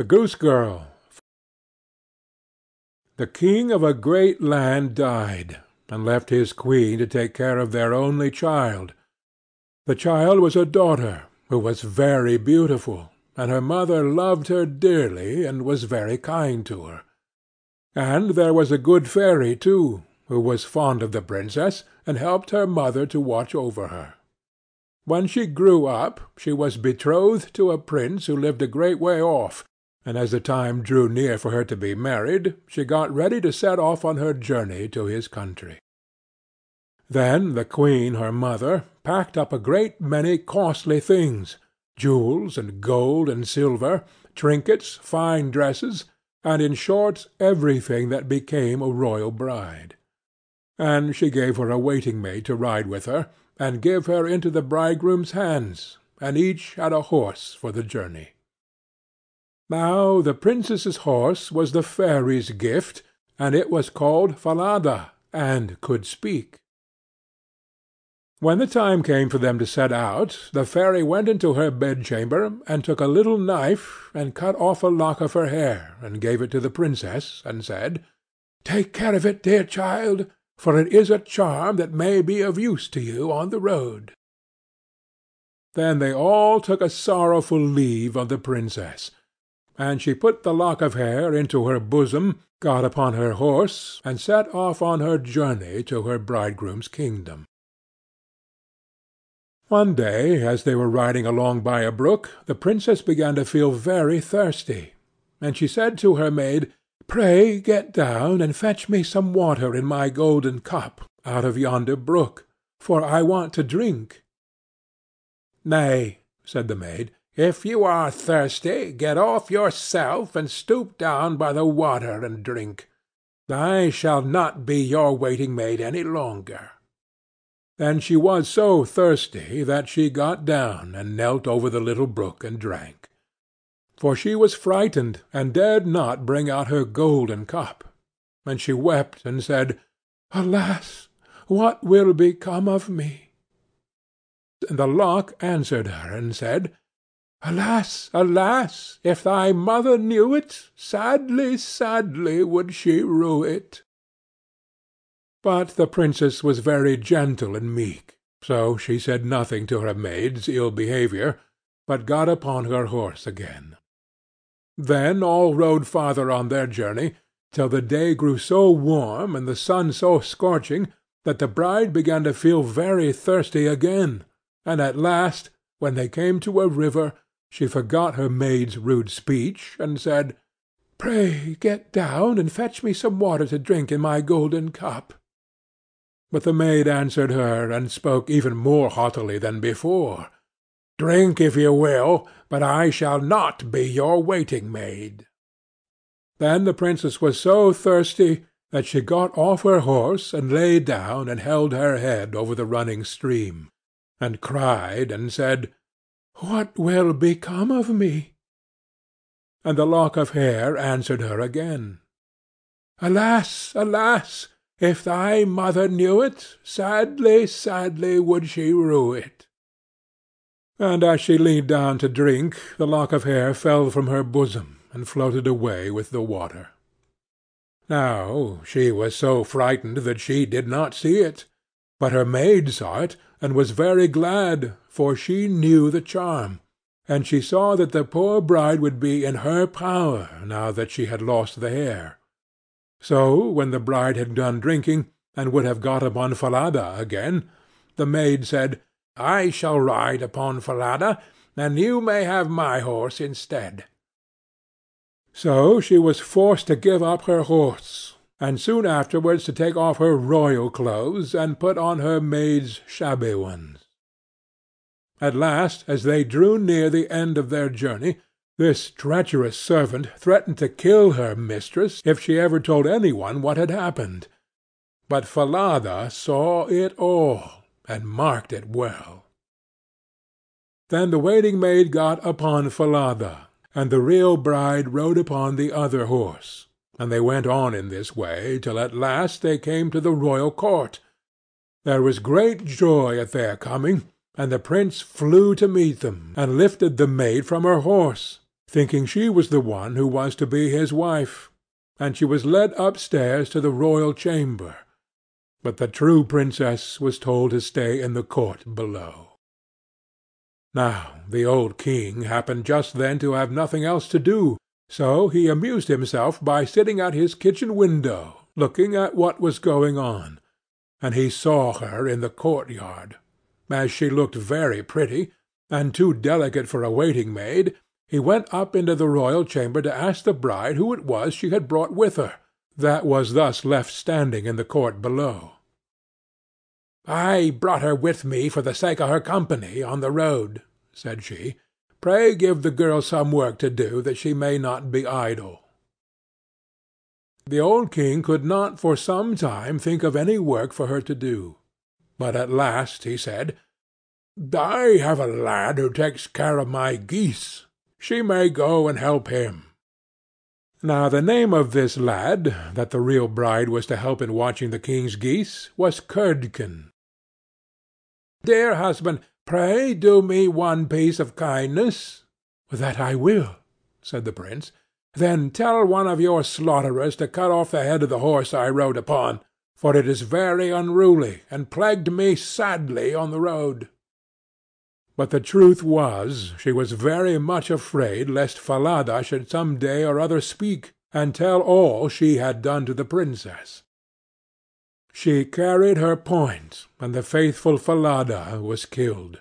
THE GOOSE GIRL The king of a great land died, and left his queen to take care of their only child. The child was a daughter, who was very beautiful, and her mother loved her dearly, and was very kind to her. And there was a good fairy too, who was fond of the princess, and helped her mother to watch over her. When she grew up, she was betrothed to a prince who lived a great way off and as the time drew near for her to be married, she got ready to set off on her journey to his country. Then the queen her mother packed up a great many costly things, jewels and gold and silver, trinkets, fine dresses, and in short everything that became a royal bride. And she gave her a waiting maid to ride with her, and give her into the bridegroom's hands, and each had a horse for the journey. Now the princess's horse was the fairy's gift, and it was called Falada, and could speak. When the time came for them to set out, the fairy went into her bedchamber, and took a little knife, and cut off a lock of her hair, and gave it to the princess, and said, "Take care of it, dear child, for it is a charm that may be of use to you on the road." Then they all took a sorrowful leave of the princess and she put the lock of hair into her bosom, got upon her horse, and set off on her journey to her bridegroom's kingdom. One day, as they were riding along by a brook, the princess began to feel very thirsty, and she said to her maid, "Pray get down and fetch me some water in my golden cup out of yonder brook, for I want to drink." "Nay," said the maid. If you are thirsty, get off yourself and stoop down by the water and drink. I shall not be your waiting maid any longer." And she was so thirsty that she got down and knelt over the little brook and drank. For she was frightened, and dared not bring out her golden cup. And she wept and said, "Alas! what will become of me?" And the lock answered her and said. Alas, alas! if thy mother knew it, Sadly, sadly would she rue it." But the princess was very gentle and meek, so she said nothing to her maid's ill behaviour, but got upon her horse again. Then all rode farther on their journey, till the day grew so warm and the sun so scorching that the bride began to feel very thirsty again, and at last, when they came to a river, she forgot her maid's rude speech, and said, "Pray get down and fetch me some water to drink in my golden cup." But the maid answered her, and spoke even more haughtily than before. "Drink if you will, but I shall not be your waiting maid." Then the princess was so thirsty that she got off her horse and lay down and held her head over the running stream, and cried and said. What will become of me?" And the lock of hair answered her again. "Alas, alas! if thy mother knew it, Sadly, sadly would she rue it." And as she leaned down to drink, the lock of hair fell from her bosom, and floated away with the water. Now she was so frightened that she did not see it, but her maid saw it, and was very glad, for she knew the charm, and she saw that the poor bride would be in her power now that she had lost the hair. So when the bride had done drinking, and would have got upon Falada again, the maid said, "I shall ride upon Falada, and you may have my horse instead." So she was forced to give up her horse, and soon afterwards to take off her royal clothes and put on her maid's shabby ones. At last, as they drew near the end of their journey, this treacherous servant threatened to kill her mistress if she ever told any one what had happened. But Falada saw it all, and marked it well. Then the waiting maid got upon Falada, and the real bride rode upon the other horse, and they went on in this way till at last they came to the royal court. There was great joy at their coming and the prince flew to meet them, and lifted the maid from her horse, thinking she was the one who was to be his wife, and she was led upstairs to the royal chamber; but the true princess was told to stay in the court below. Now the old king happened just then to have nothing else to do, so he amused himself by sitting at his kitchen window, looking at what was going on, and he saw her in the courtyard. As she looked very pretty, and too delicate for a waiting maid, he went up into the royal chamber to ask the bride who it was she had brought with her, that was thus left standing in the court below. "I brought her with me for the sake of her company on the road," said she. "Pray give the girl some work to do, that she may not be idle." The old king could not for some time think of any work for her to do; but at last he said, "I have a lad who takes care of my geese. She may go and help him." Now the name of this lad, that the real bride was to help in watching the king's geese, was Curdken. "Dear husband, pray do me one piece of kindness." "That I will," said the prince. "Then tell one of your slaughterers to cut off the head of the horse I rode upon, for it is very unruly, and plagued me sadly on the road." But the truth was, she was very much afraid lest Falada should some day or other speak, and tell all she had done to the princess. She carried her point, and the faithful Falada was killed.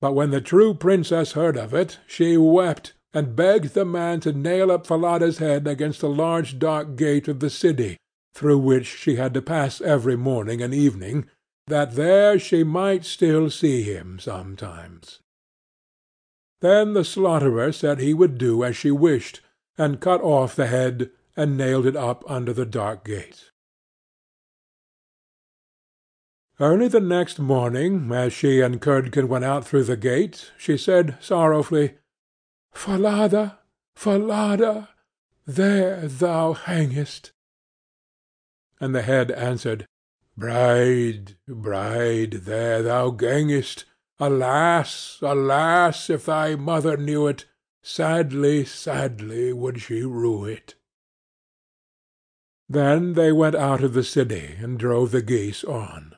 But when the true princess heard of it, she wept, and begged the man to nail up Falada's head against the large dark gate of the city, through which she had to pass every morning and evening, that there she might still see him sometimes. Then the slaughterer said he would do as she wished, and cut off the head, and nailed it up under the dark gate. Early the next morning, as she and Curdken went out through the gate, she said sorrowfully, "Falada, Falada, there thou hangest." And the head answered, "Bride, bride, there thou gangest. Alas, alas, if thy mother knew it, Sadly, sadly would she rue it." Then they went out of the city, and drove the geese on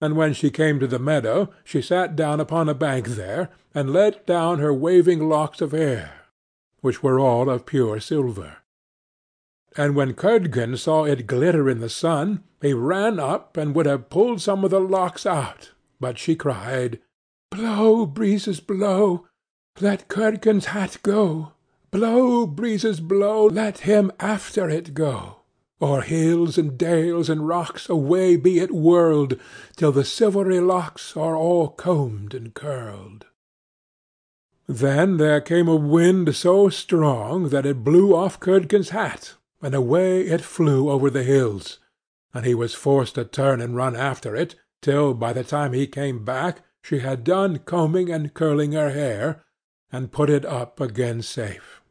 and when she came to the meadow, she sat down upon a bank there, and let down her waving locks of hair, which were all of pure silver. And when Curdken saw it glitter in the sun, he ran up and would have pulled some of the locks out, but she cried, "Blow, breezes, blow! Let Curdken's hat go! Blow, breezes, blow! Let him after it go! O'er hills and dales and rocks away be it whirled, Till the silvery locks are all combed and curled." Then there came a wind so strong that it blew off Curdken's hat, and away it flew over the hills, and he was forced to turn and run after it, till by the time he came back she had done combing and curling her hair, and put it up again safe.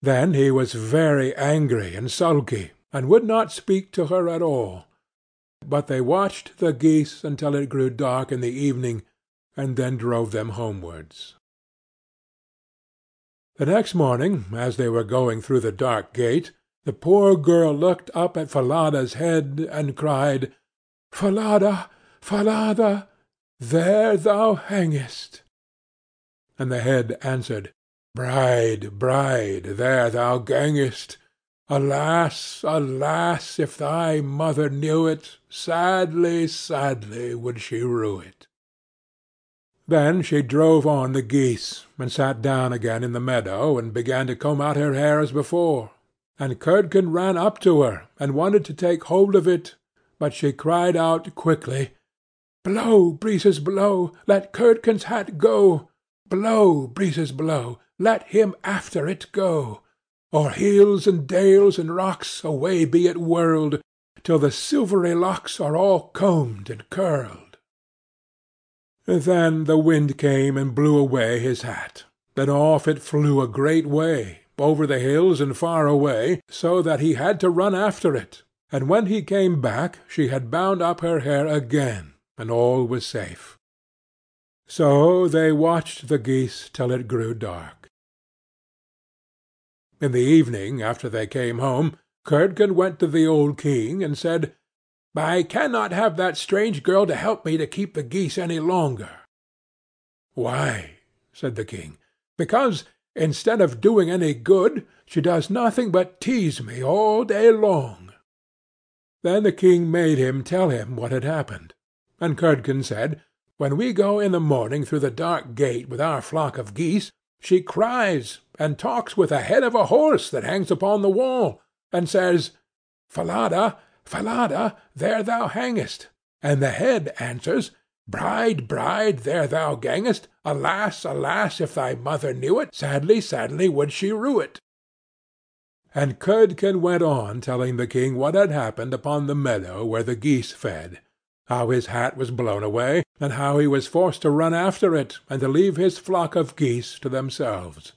Then he was very angry and sulky and would not speak to her at all; but they watched the geese until it grew dark in the evening, and then drove them homewards. The next morning, as they were going through the dark gate, the poor girl looked up at Falada's head, and cried, "Falada, Falada, there thou hangest!" And the head answered, "Bride, bride, there thou gangest! Alas, alas, if thy mother knew it, Sadly, sadly would she rue it." Then she drove on the geese, and sat down again in the meadow, and began to comb out her hair as before; and Curdken ran up to her, and wanted to take hold of it, but she cried out quickly, "Blow, breezes, blow! Let Curdken's hat go! Blow, breezes, blow! Let him after it go! O'er hills and dales and rocks away be it whirled, Till the silvery locks are all combed and curled." Then the wind came and blew away his hat. Then off it flew a great way, over the hills and far away, so that he had to run after it, and when he came back she had bound up her hair again, and all was safe. So they watched the geese till it grew dark. In the evening, after they came home, Curdken went to the old king, and said, "I cannot have that strange girl to help me to keep the geese any longer." "Why?" said the king. "Because, instead of doing any good, she does nothing but tease me all day long." Then the king made him tell him what had happened; and Curdken said, "When we go in the morning through the dark gate with our flock of geese, she cries, and talks with the head of a horse that hangs upon the wall, and says, 'Falada, Falada, there thou hangest,' and the head answers, 'Bride, bride, bride, there thou gangest, Alas, alas, if thy mother knew it, Sadly, sadly would she rue it.'" And Curdken went on telling the king what had happened upon the meadow where the geese fed; how his hat was blown away, and how he was forced to run after it, and to leave his flock of geese to themselves.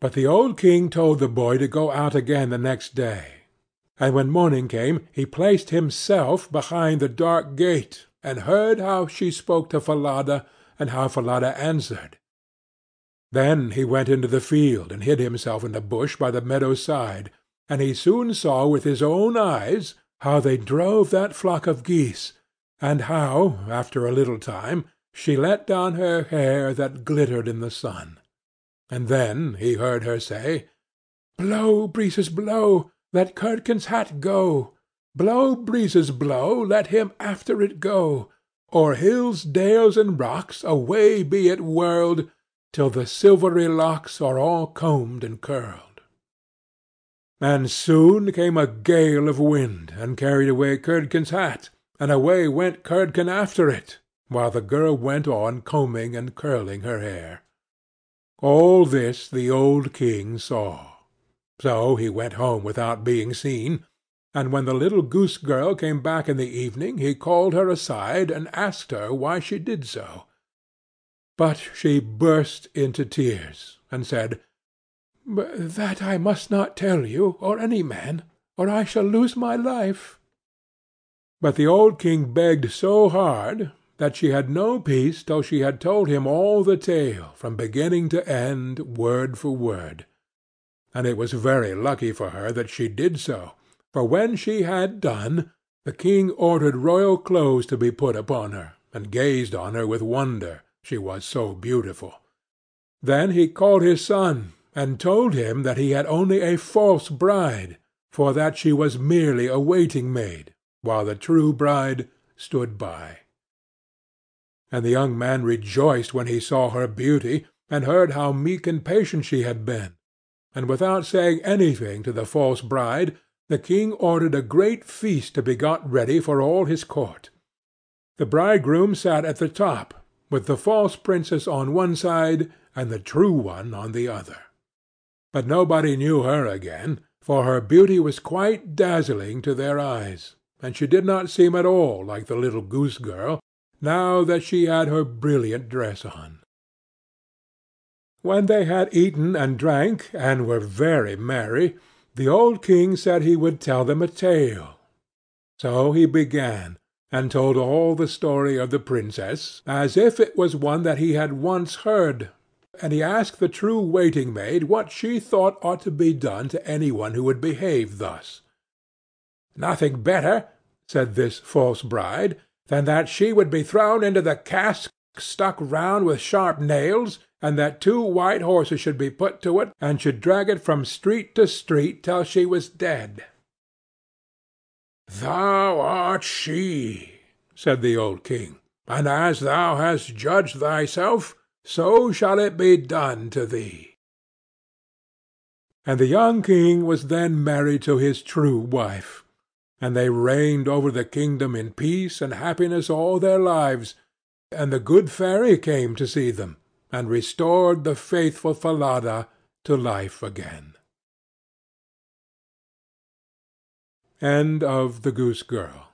But the old king told the boy to go out again the next day; and when morning came he placed himself behind the dark gate, and heard how she spoke to Falada, and how Falada answered. Then he went into the field and hid himself in a bush by the meadow side, and he soon saw with his own eyes how they drove that flock of geese, and how, after a little time, she let down her hair that glittered in the sun. And then he heard her say, "Blow, breezes, blow! Let Curdken's hat go! Blow, breezes, blow! Let him after it go! O'er hills, dales, and rocks, Away be it whirled! till the silvery locks are all combed and curled." And soon came a gale of wind, and carried away Curdken's hat, and away went Curdken after it, while the girl went on combing and curling her hair. All this the old king saw; so he went home without being seen, and when the little goose girl came back in the evening he called her aside and asked her why she did so. But she burst into tears, and said, "That I must not tell you, or any man, or I shall lose my life." But the old king begged so hard, that she had no peace till she had told him all the tale, from beginning to end, word for word. And it was very lucky for her that she did so, for when she had done, the king ordered royal clothes to be put upon her, and gazed on her with wonder she was so beautiful. Then he called his son, and told him that he had only a false bride, for that she was merely a waiting maid, while the true bride stood by. And the young man rejoiced when he saw her beauty, and heard how meek and patient she had been; and without saying anything to the false bride, the king ordered a great feast to be got ready for all his court. The bridegroom sat at the top with the false princess on one side and the true one on the other. But nobody knew her again, for her beauty was quite dazzling to their eyes, and she did not seem at all like the little goose girl, now that she had her brilliant dress on. When they had eaten and drank, and were very merry, the old king said he would tell them a tale. So he began, and told all the story of the princess, as if it was one that he had once heard, and he asked the true waiting maid what she thought ought to be done to any one who would behave thus. Nothing better, said this false bride, than that she would be thrown into the cask stuck round with sharp nails, and that two white horses should be put to it, and should drag it from street to street till she was dead. "Thou art she," said the old king, "and as thou hast judged thyself, so shall it be done to thee." And the young king was then married to his true wife, and they reigned over the kingdom in peace and happiness all their lives, and the good fairy came to see them, and restored the faithful Falada to life again. End of The Goose Girl